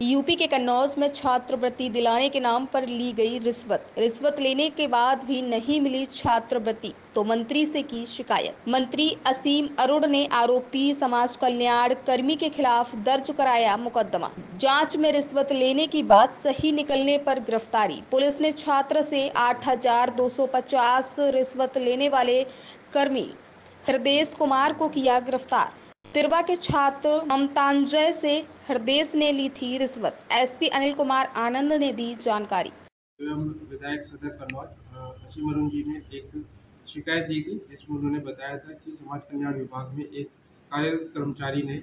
UP के कन्नौज में छात्रवृत्ति दिलाने के नाम पर ली गई रिश्वत। रिश्वत लेने के बाद भी नहीं मिली छात्रवृत्ति तो मंत्री से की शिकायत। मंत्री असीम अरुण ने आरोपी समाज कल्याण कर्मी के खिलाफ दर्ज कराया मुकदमा। जाँच में रिश्वत लेने की बात सही निकलने पर गिरफ्तारी। पुलिस ने छात्र से 8,250 रिश्वत लेने वाले कर्मी हृदय कुमार को किया गिरफ़्तार। तिरवा के छात्र ममतांजय से हृदय ने ली थी रिश्वत। एसपी अनिल कुमार आनंद ने दी जानकारी। विधायक सदर कन्नौज जी ने एक शिकायत दी थी, जिसमें उन्होंने बताया था कि समाज कल्याण विभाग में एक कार्यरत कर्मचारी ने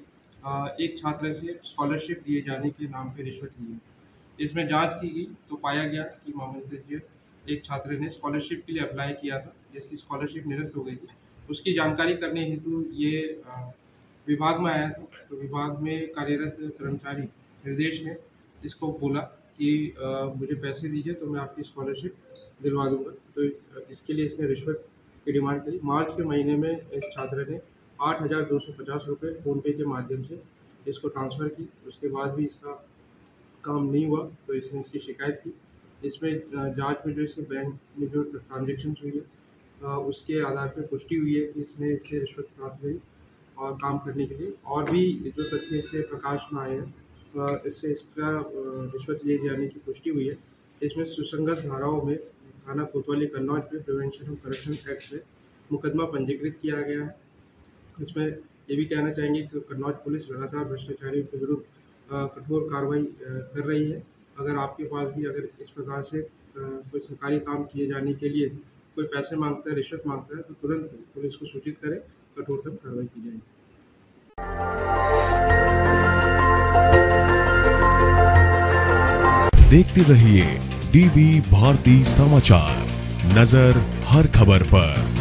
एक छात्र से स्कॉलरशिप दिए जाने के नाम पर रिश्वत ली है। इसमें जाँच की गई तो पाया गया कि मामले एक छात्र ने स्कॉलरशिप के लिए अप्लाई किया था, जिसकी स्कॉलरशिप निरस्त हो गई थी। उसकी जानकारी करने हेतु ये विभाग में आया था तो विभाग में कार्यरत कर्मचारी निर्देश ने इसको बोला कि आ, मुझे पैसे दीजिए तो मैं आपकी स्कॉलरशिप दिलवा दूँगा। तो इसके लिए इसने रिश्वत की डिमांड करी। मार्च के महीने में इस छात्र ने आठ हज़ार दो सौ पचास रुपये फ़ोनपे के माध्यम से इसको ट्रांसफ़र की। उसके बाद भी इसका काम नहीं हुआ तो इसने इसकी शिकायत की। इसमें जाँच में जो इसके बैंक में जो ट्रांजेक्शन हुई है उसके आधार पर पुष्टि हुई है कि इसने इससे रिश्वत प्राप्त करी। और काम करने के लिए। और भी जो तथ्य इससे प्रकाश में आए हैं इससे इसका रिश्वत लिए जाने की पुष्टि हुई है। इसमें सुसंगत धाराओं में थाना कोतवाली, कन्नौज में प्रिवेंशन ऑफ़ करप्शन एक्ट में मुकदमा पंजीकृत किया गया है। इसमें ये भी कहना चाहेंगे कि कन्नौज पुलिस लगातार भ्रष्टाचारियों के विरुद्ध कठोर कार्रवाई कर रही है। अगर आपके पास भी अगर इस प्रकार से कोई सरकारी काम किए जाने के लिए कोई पैसे माँगता है, रिश्वत माँगता है तो तुरंत पुलिस को सूचित करें कठोरतम कार्रवाई की जाएगी। देखते रहिए डीवी भारती समाचार, नज़र हर खबर पर।